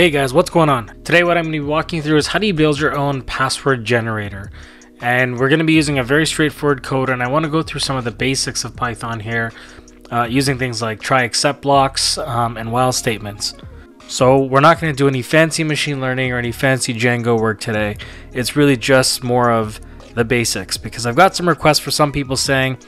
Hey guys, what's going on? Today what I'm going to be walking through is how do you build your own password generator. And we're going to be using a very straightforward code and I want to go through some of the basics of Python here uh, using things like try except blocks um, and while statements. So we're not going to do any fancy machine learning or any fancy Django work today. It's really just more of the basics because I've got some requests for some people saying,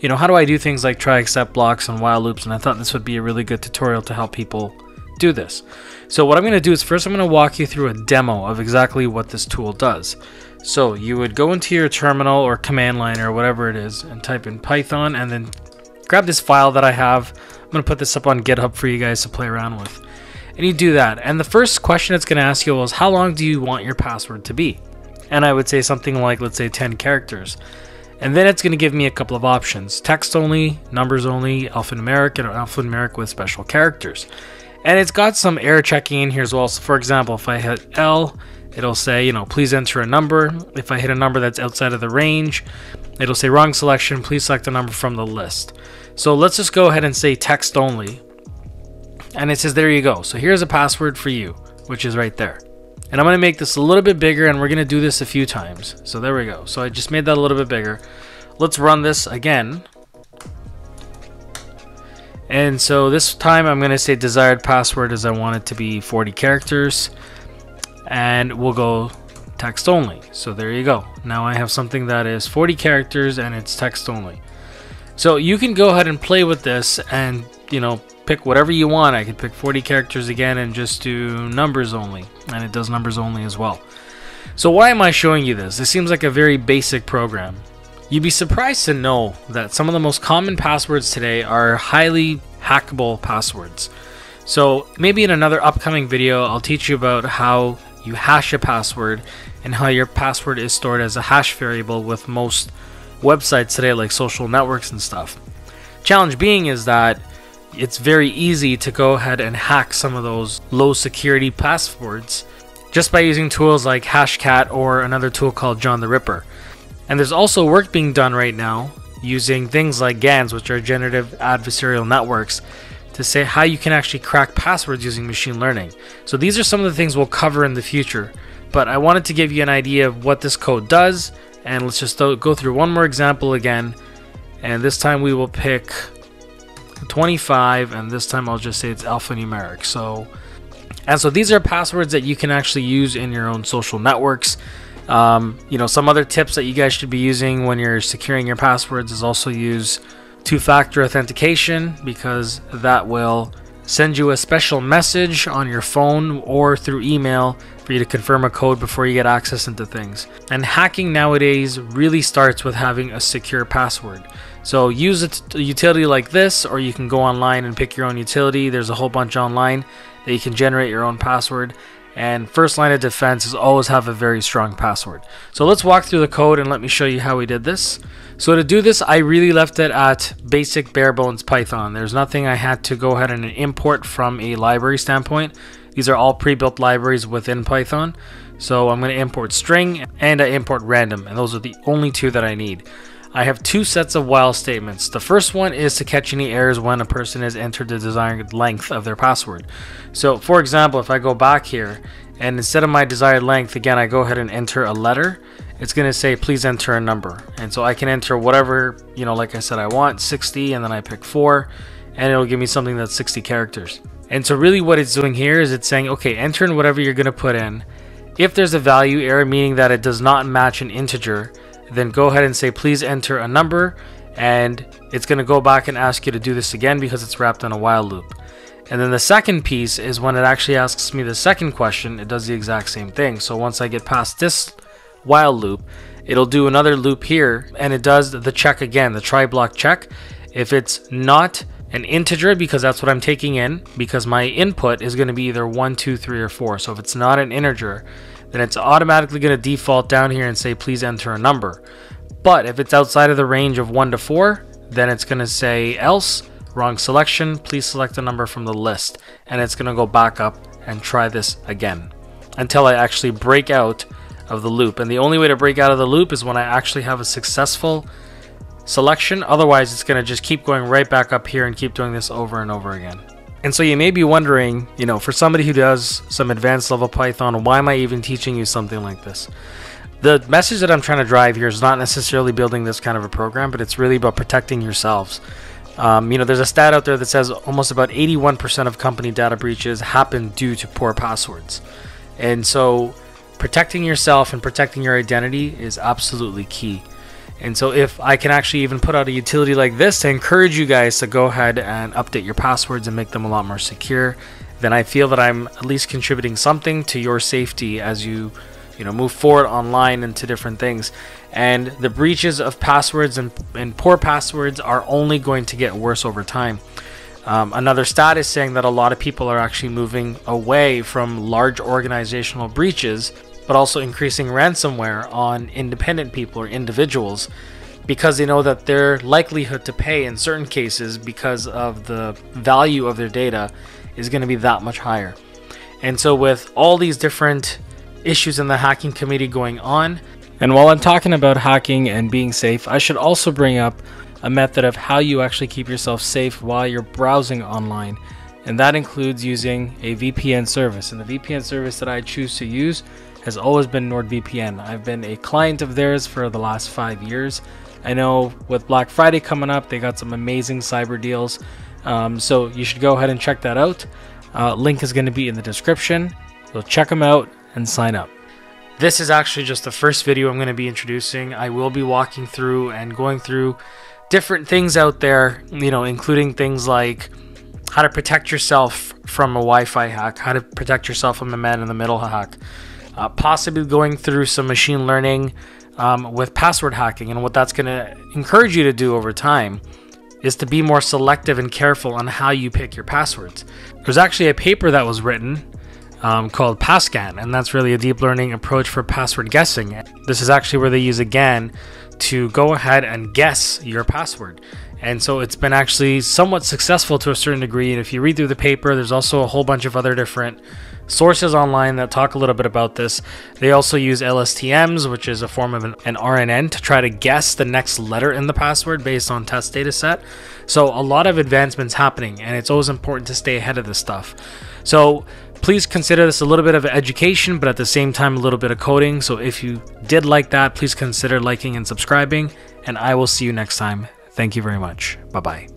you know, how do I do things like try except blocks and while loops? And I thought this would be a really good tutorial to help people do this. So what I'm going to do is first I'm going to walk you through a demo of exactly what this tool does. So you would go into your terminal or command line or whatever it is and type in Python and then grab this file that I have. I'm going to put this up on GitHub for you guys to play around with. And you do that. And the first question it's going to ask you is how long do you want your password to be? And I would say something like, let's say 10 characters. And then it's going to give me a couple of options. Text only, numbers only, alphanumeric, and alphanumeric with special characters. And it's got some error checking in here as well. So for example, if I hit L, it'll say, you know, please enter a number. If I hit a number that's outside of the range, it'll say wrong selection, please select a number from the list. So let's just go ahead and say text only. And it says, there you go. So here's a password for you, which is right there. And I'm going to make this a little bit bigger and we're going to do this a few times. So there we go. So I just made that a little bit bigger. Let's run this again. And so this time I'm going to say desired password as I want it to be 40 characters. And we'll go text only. So there you go. Now I have something that is 40 characters and it's text only. So you can go ahead and play with this and, you know, pick whatever you want. I could pick 40 characters again and just do numbers only. And it does numbers only as well. So why am I showing you this? This seems like a very basic program. You'd be surprised to know that some of the most common passwords today are highly hackable passwords. So maybe in another upcoming video, I'll teach you about how you hash a password and how your password is stored as a hash variable with most websites today like social networks and stuff. Challenge being is that it's very easy to go ahead and hack some of those low security passwords just by using tools like Hashcat or another tool called John the Ripper. And there's also work being done right now using things like GANs, which are generative adversarial networks, to say how you can actually crack passwords using machine learning. So these are some of the things we'll cover in the future. But I wanted to give you an idea of what this code does, and let's just go through one more example again. And this time we will pick 25 and this time I'll just say it's alphanumeric so and so these are passwords that you can actually use in your own social networks um, you know some other tips that you guys should be using when you're securing your passwords is also use two-factor authentication because that will send you a special message on your phone or through email for you to confirm a code before you get access into things. And hacking nowadays really starts with having a secure password. So use a utility like this, or you can go online and pick your own utility. There's a whole bunch online that you can generate your own password. And first line of defense is always have a very strong password. So let's walk through the code and let me show you how we did this. So to do this, I really left it at basic bare bones Python. There's nothing I had to go ahead and import from a library standpoint. These are all pre-built libraries within Python. So I'm going to import string and I import random, and those are the only two that I need. I have two sets of while statements. The first one is to catch any errors when a person has entered the desired length of their password. So for example, if I go back here and instead of my desired length, again, I go ahead and enter a letter, it's going to say, please enter a number. And so I can enter whatever, you know, like I said, I want 60 and then I pick four and it'll give me something that's 60 characters. And so really what it's doing here is it's saying, okay, enter in whatever you're going to put in. If there's a value error, meaning that it does not match an integer, then go ahead and say please enter a number and it's going to go back and ask you to do this again because it's wrapped in a while loop. And then the second piece is when it actually asks me the second question, it does the exact same thing. So once I get past this while loop, it'll do another loop here and it does the check again, the try block check. If it's not an integer, because that's what I'm taking in, because my input is going to be either 1, 2, 3, or 4. So if it's not an integer, then it's automatically going to default down here and say please enter a number. But if it's outside of the range of 1 to 4, then it's going to say else, wrong selection, please select a number from the list. And it's going to go back up and try this again until I actually break out of the loop. And the only way to break out of the loop is when I actually have a successful selection. Otherwise, it's going to just keep going right back up here and keep doing this over and over again. And so you may be wondering, you know, for somebody who does some advanced level Python, why am I even teaching you something like this? The message that I'm trying to drive here is not necessarily building this kind of a program, but it's really about protecting yourselves. Um, you know, there's a stat out there that says almost about 81% of company data breaches happen due to poor passwords. And so protecting yourself and protecting your identity is absolutely key. And so if I can actually even put out a utility like this to encourage you guys to go ahead and update your passwords and make them a lot more secure, then I feel that I'm at least contributing something to your safety as you you know move forward online into different things. And the breaches of passwords and, and poor passwords are only going to get worse over time. Um, another stat is saying that a lot of people are actually moving away from large organizational breaches but also increasing ransomware on independent people or individuals because they know that their likelihood to pay in certain cases because of the value of their data is going to be that much higher and so with all these different issues in the hacking committee going on. And while I'm talking about hacking and being safe, I should also bring up a method of how you actually keep yourself safe while you're browsing online. And that includes using a VPN service. And the VPN service that I choose to use has always been NordVPN. I've been a client of theirs for the last five years. I know with Black Friday coming up, they got some amazing cyber deals. Um, so you should go ahead and check that out. Uh, link is going to be in the description. So check them out and sign up. This is actually just the first video I'm going to be introducing. I will be walking through and going through different things out there, you know, including things like how to protect yourself from a Wi-Fi hack, how to protect yourself from a man-in-the-middle hack, uh, possibly going through some machine learning um, with password hacking, and what that's going to encourage you to do over time is to be more selective and careful on how you pick your passwords. There's actually a paper that was written um, called PassGAN, and that's really a deep learning approach for password guessing. This is actually where they use a GAN to go ahead and guess your password. And so it's been actually somewhat successful to a certain degree. And if you read through the paper, there's also a whole bunch of other different sources online that talk a little bit about this. They also use LSTMs, which is a form of an, an, RNN, to try to guess the next letter in the password based on test data set. So a lot of advancements happening, and it's always important to stay ahead of this stuff. So Please consider this a little bit of education, but at the same time, a little bit of coding. So if you did like that, please consider liking and subscribing, and I will see you next time. Thank you very much. Bye bye.